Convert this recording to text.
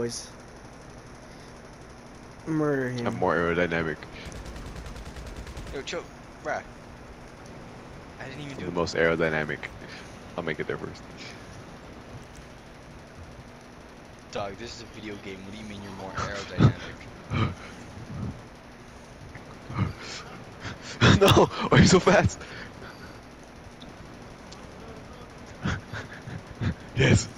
boys. Murder him. I'm more aerodynamic. Yo, choke, bruh. I didn't even I'm do the it. most aerodynamic. I'll make it there first. Dog, this is a video game. What do you mean you're more aerodynamic? no! Why are you so fast? yes!